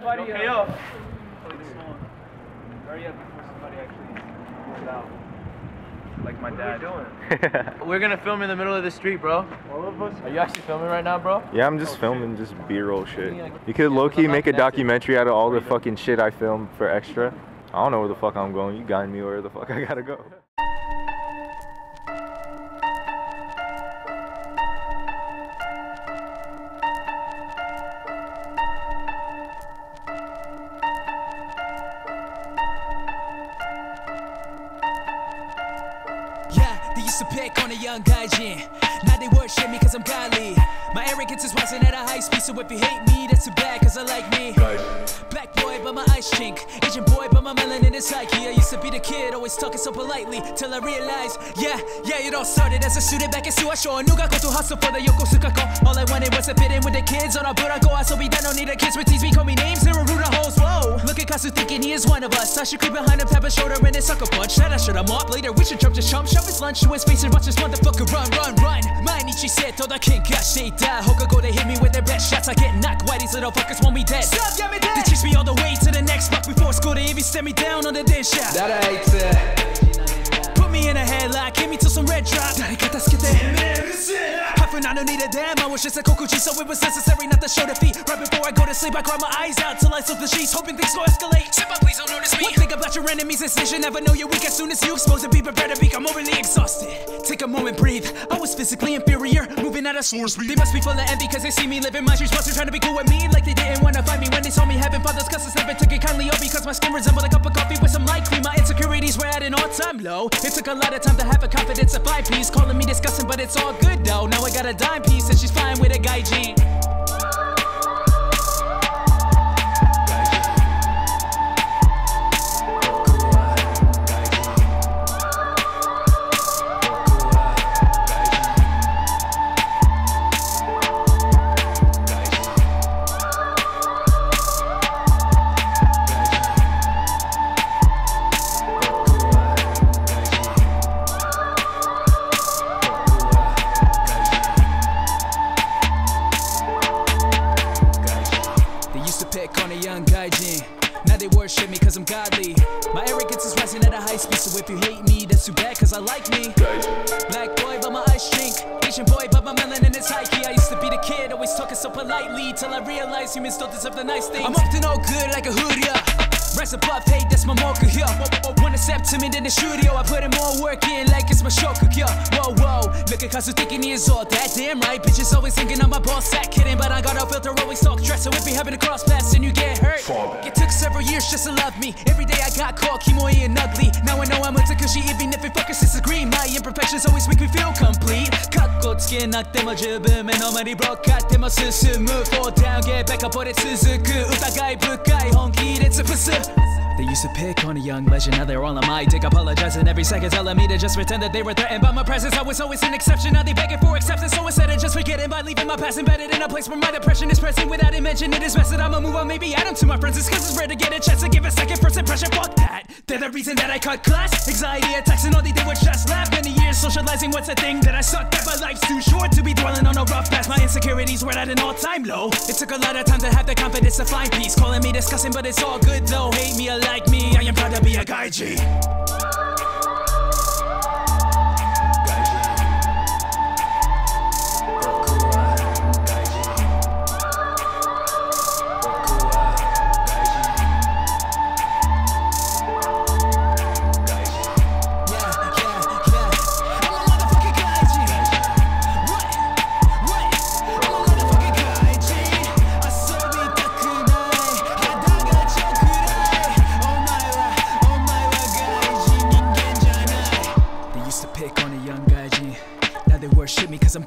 Somebody, okay, uh, yo. Play this song. Hurry up before somebody actually pulls out. Like my dad. doing? We're gonna film in the middle of the street, bro. All of us. Are you actually filming right now, bro? Yeah, I'm just oh, filming just B-roll shit. You could low-key make a documentary out of all the fucking shit I filmed for extra. I don't know where the fuck I'm going. You guide me where the fuck I gotta go. Used to pick on a young gaijin. Now they worship me cause I'm godly. My arrogance is rising at a high speed, so if you hate me, that's too bad cause I like me. Black boy, but my eyes chink. Asian boy, but my melanin is psyche. I used to be the kid, always talking so politely. Till I realized, yeah, yeah, it all started as a student back in Suasho. Nuga go to hustle for the Yokosuka All I wanted was to fit in with the kids on a Burako Asobi. That no need the kids with tease me, call me names, there are rude hoes. Whoa, look at Kasu thinking he is one of us. I should creep behind him, tap his shoulder, and then sucker punch. That I should have mobbed later. We should jump, just chump, shove his lunch to his face and watch this motherfucker run, run, run. 毎日生徒だけがしていた die. Hokugo, they hit me with their best shots. I get knocked. Why these little fuckers want me dead? Stop, yeah, me dead. They chase me all the way to the next block before school. They even send me down on the dead shot. That I hate Put me in a headlock, hit me to some red drop. I don't need a damn, I was just a kokuchi, so it was necessary not to show defeat. Right before I go to sleep, I cry my eyes out till I slip the sheets, hoping things will escalate. Senpai, please don't notice me. One thing about your enemies is vision, never know you're weak as soon as you exposed to be prepared to become overly exhausted. Take a moment, breathe. I was physically inferior, moving at a slower speed. They must be full of envy, cause they see me living my dreams, but they're trying to be cool with me. Like they saw me having fun cusses never took it kindly Oh because my skin resembled a cup of coffee With some light cream. My insecurities were at an all-time low. It took a lot of time to have a confidence of five piece. Calling me disgusting But it's all good though. Now I got a dime piece And she's flying with a guy They high speed, so if you hate me, that's too bad cause I like me. Black boy, but my eyes shrink. Asian boy, but my melanin is high key. I used to be the kid, always talking so politely. Till I realized humans don't deserve the nice things. I'm up to no good like a hood, yeah. Rise above hate, that's my mocha, yeah. One step to me, then the studio. I put in more work in like it's my shoka, yeah. Whoa, whoa. Look at Kazu thinking he is all that damn right. Bitches always thinking I'm a boss, that kidding. But I got a filter, always talk dress. So if we happen to cross paths, then you get hurt. It took several years just to love me. Every day I got called kimoi and ugly. Now I know I'm a Takashi, even if it fuckers disagree. My imperfections always make me feel complete. かっこつけなくても十分目の前にブロック買っても進む Fall down, get back up 俺続く疑い深い they used to pick on a young legend, now they're all on my dick. Apologizing every second, telling me to just pretend that they were threatened by my presence. I was always an exception, now they begging for acceptance. So instead of just forgetting by leaving my past embedded in a place where my depression is present Without it mention, it is best that I'ma move on, maybe add them to my friends. It's cause it's rare to get a chance to give a second first impression. Fuck that, they're the reason that I cut class. Anxiety attacks and all they did was socializing, what's a thing that I suck at, but life's too short to be dwelling on a rough past. My insecurities were at an all time low. It took a lot of time to have the confidence to find peace. Calling me disgusting, but it's all good though. Hate me or like me, I am proud to be a gaiji. Yeah,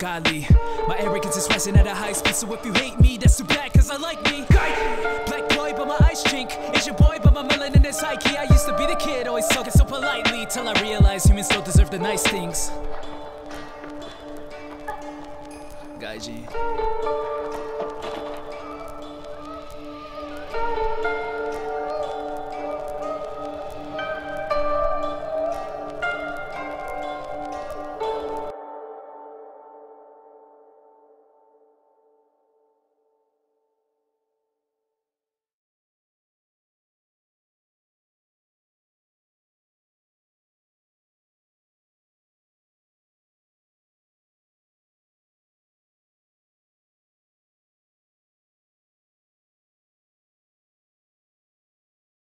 My arrogance is rising at a high speed, so if you hate me, that's too bad cause I like me. Black boy, but my eyes chink. Asian boy, but my melanin is key. I used to be the kid, always talking so politely. Till I realized humans don't deserve the nice things. Gaijin.